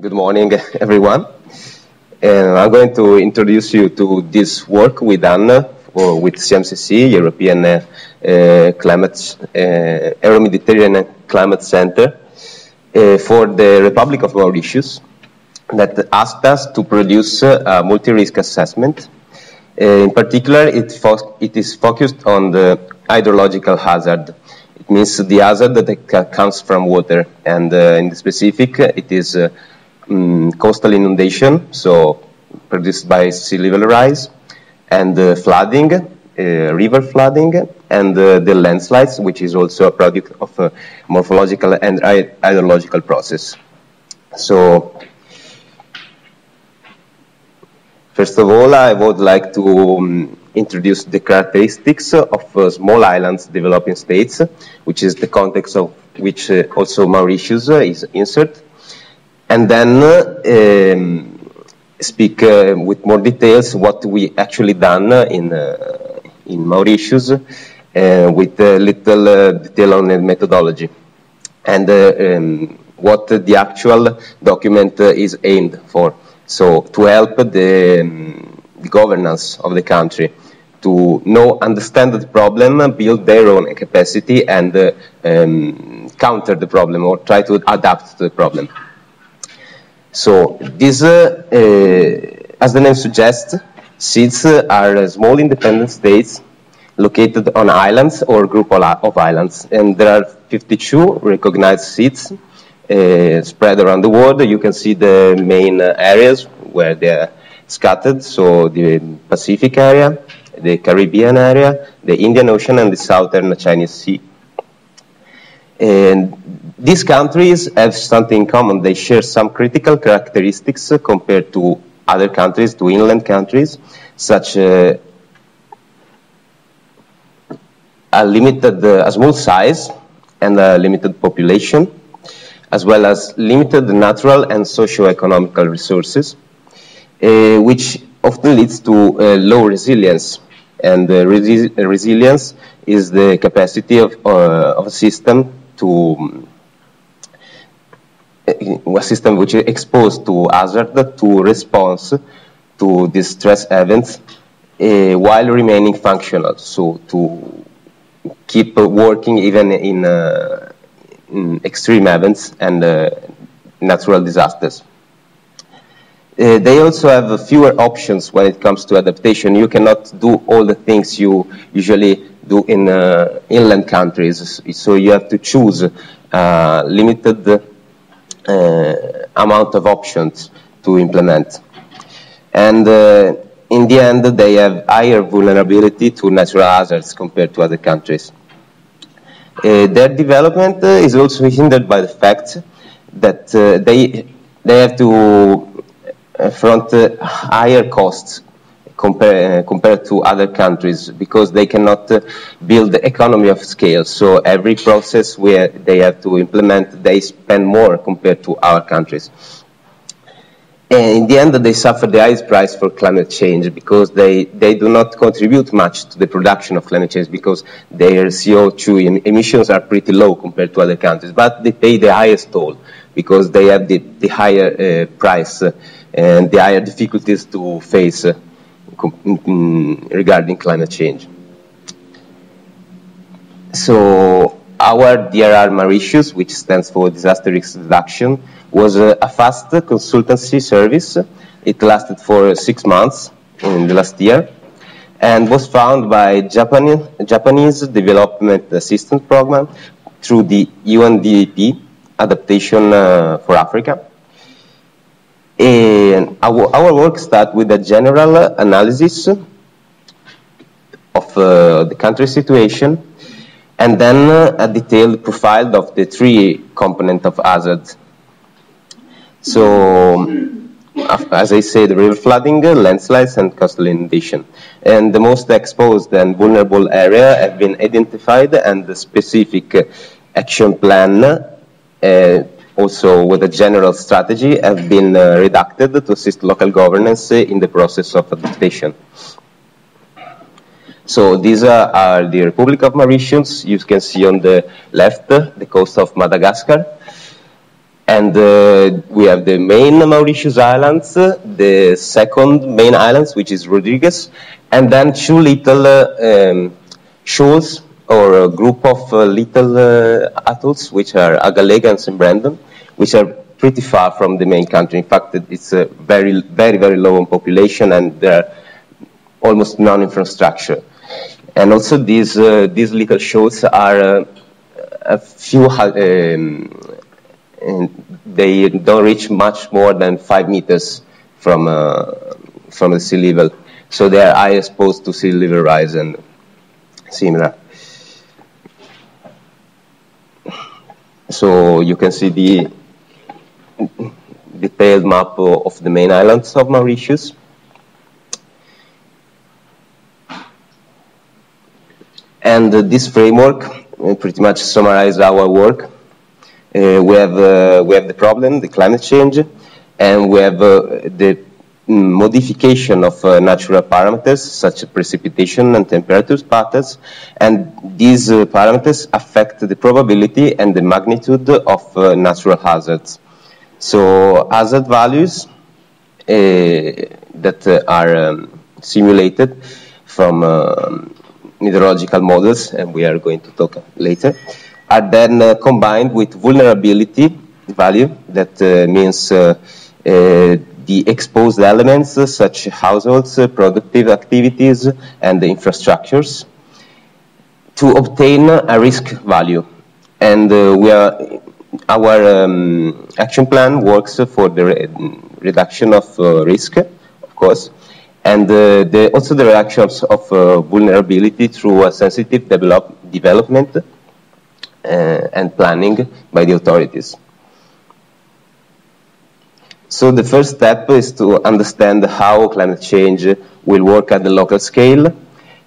Good morning, everyone. And I'm going to introduce you to this work we done uh, with CMCC, European uh, uh, Climate, uh, Euro-Mediterranean Climate Center, uh, for the Republic of Mauritius that asked us to produce uh, a multi-risk assessment. in particular, it, it is focused on the hydrological hazard. It means the hazard that comes from water, and in the specific, it is um, coastal inundation, so produced by sea level rise, and uh, flooding, uh, river flooding, and uh, the landslides, which is also a product of a morphological and hydrological process. So, first of all, I would like to um, introduce the characteristics of uh, small islands developing states, which is the context of which uh, also Mauritius uh, is inserted and then um, speak uh, with more details what we actually done in uh, in Mauritius uh, with a little detail on the methodology and um, what the actual document is aimed for. So to help the, um, the governance of the country to know, understand the problem, build their own capacity, and uh, um, counter the problem or try to adapt to the problem. So these, uh, uh, as the name suggests, SIDS are small independent states located on islands or group of islands. And there are 52 recognized SIDS uh, spread around the world. You can see the main areas where they're scattered. So the Pacific area, the Caribbean area, the Indian Ocean, and the Southern Chinese Sea. And these countries have something in common. They share some critical characteristics compared to other countries, to inland countries, such uh, a limited, uh, a small size and a limited population, as well as limited natural and socio-economical resources, uh, which often leads to uh, low resilience. And resi resilience is the capacity of, uh, of a system to a system which is exposed to hazard to response to distress events uh, while remaining functional. So to keep working even in, uh, in extreme events and uh, natural disasters. They also have fewer options when it comes to adaptation. You cannot do all the things you usually do in uh, inland countries. So you have to choose uh, limited uh, amount of options to implement. And uh, in the end, they have higher vulnerability to natural hazards compared to other countries. Uh, their development is also hindered by the fact that they, they have to front higher costs compare, uh, compared to other countries because they cannot uh, build the economy of scale. So every process where they have to implement, they spend more compared to our countries. And in the end, they suffer the highest price for climate change because they, they do not contribute much to the production of climate change because their CO2 emissions are pretty low compared to other countries. But they pay the highest toll because they have the, the higher uh, price uh, and the higher difficulties to face regarding climate change. So our DRR Mauritius, which stands for Disaster Risk Reduction, was a, a fast consultancy service. It lasted for six months in the last year and was found by Japanese, Japanese Development Assistance Program through the UNDP Adaptation uh, for Africa. And our, our work starts with a general analysis of uh, the country situation and then uh, a detailed profile of the three components of hazard. So, as I said, river flooding, landslides, and coastal inundation. And the most exposed and vulnerable area have been identified and the specific action plan uh, also with a general strategy, have been uh, redacted to assist local governance in the process of adaptation. So these are, the Republic of Mauritius. You can see on the left the coast of Madagascar. And uh, we have the main Mauritius Islands, the second main islands, which is Rodrigues, and then two little um, shoals or a group of uh, little uh, atolls, which are Agalega and St. Brandon, which are pretty far from the main country. In fact, it's a very, very, very low in population and they're almost non-infrastructure. And also these, uh, these little shoals are uh, a few, um, they don't reach much more than five meters from, uh, from the sea level. So they are high exposed to sea level rise and similar. So you can see the detailed map of the main islands of Mauritius. And this framework uh, pretty much summarizes our work. Uh, we have uh, we have the problem, the climate change, and we have uh, the modification of uh, natural parameters such as precipitation and temperature patterns, and these parameters affect the probability and the magnitude of natural hazards. So hazard values that are um, simulated from um, meteorological models, and we are going to talk later, are then uh, combined with vulnerability value, that uh, means uh, the exposed elements such households, productive activities, and infrastructures to obtain a risk value. And we are, our um, action plan works for the re reduction of uh, risk, of course, and uh, the, also the reactions of uh, vulnerability through a sensitive develop, development uh, and planning by the authorities. So the first step is to understand how climate change will work at the local scale.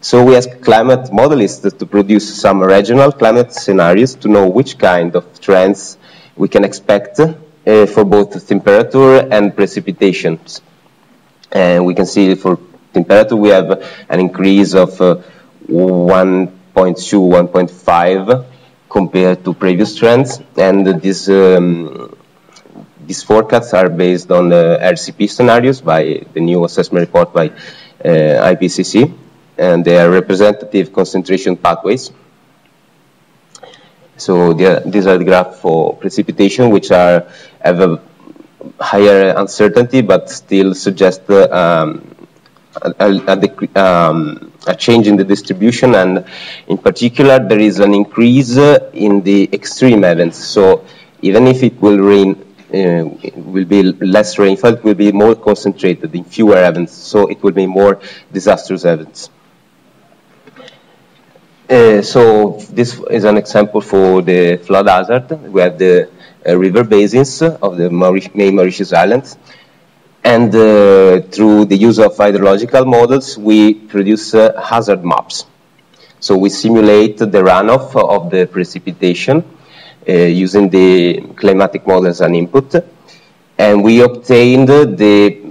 So we ask climate modelists to produce some regional climate scenarios to know which kind of trends we can expect uh, for both temperature and precipitations. And we can see for temperature we have an increase of uh, 1.2, 1.5 compared to previous trends. And this, um, these forecasts are based on the RCP scenarios by the new assessment report by uh, IPCC. And they are representative concentration pathways. So these are the graph for precipitation, which are have a higher uncertainty, but still suggest um, a, a, um, a, change in the distribution, and in particular, there is an increase in the extreme events. So even if it will rain, uh, will be less rainfall, it will be more concentrated in fewer events. So it will be more disastrous events. Uh, so this is an example for the flood hazard. We have the uh, river basins of the main Mauritius Islands. And uh, through the use of hydrological models, we produce uh, hazard maps. So we simulate the runoff of the precipitation using the climatic model as an input. And we obtained the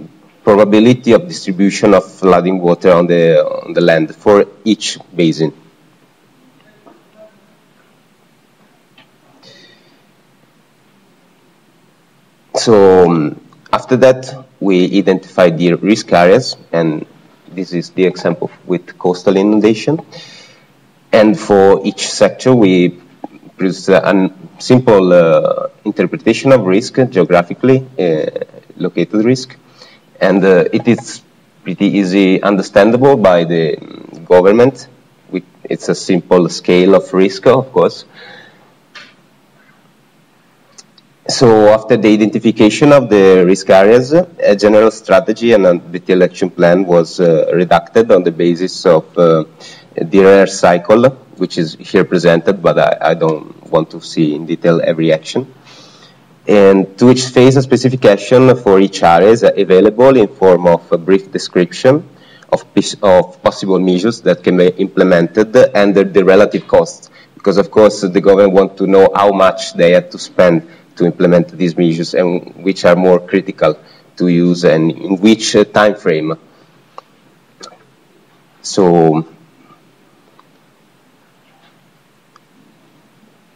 probability of distribution of flooding water on the, on the land for each basin. So um, after that, we identified the risk areas, and this is the example with coastal inundation. And for each sector, we produce a simple uh, interpretation of risk, geographically uh, located risk. And uh, it is pretty easy understandable by the government. It's a simple scale of risk, of course. So after the identification of the risk areas, a general strategy and a detailed action plan was uh, redacted on the basis of uh, the rare cycle, which is here presented, but I, I, don't want to see in detail every action. And to each phase, a specific action for each area is available in form of a brief description of, of possible measures that can be implemented and the relative costs. Because of course the government wants to know how much they have to spend to implement these measures and which are more critical to use and in which uh, time frame. So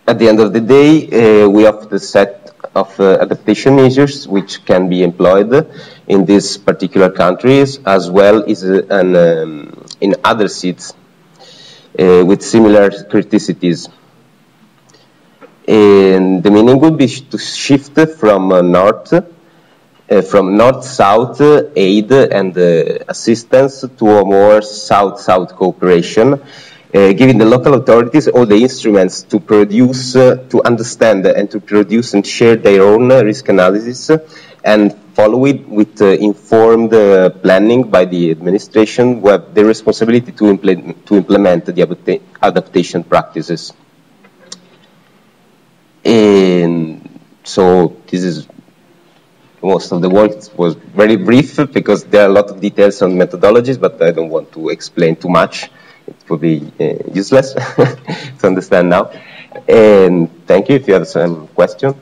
at the end of the day, uh, we have the set of uh, adaptation measures which can be employed in these particular countries as well as an, um, in other SIDS uh, with similar criticities. And the meaning would be to shift from uh, north, uh, from north-south aid and assistance to a more south-south cooperation, uh, giving the local authorities all the instruments to produce, uh, to understand and to produce and share their own risk analysis and follow it with uh, informed planning by the administration who have the responsibility to, implement, to implement the adaptation practices. And so this is most of the work was very brief because there are a lot of details on methodologies, but I don't want to explain too much. It would be uh, useless to understand now. And thank you if you have some question.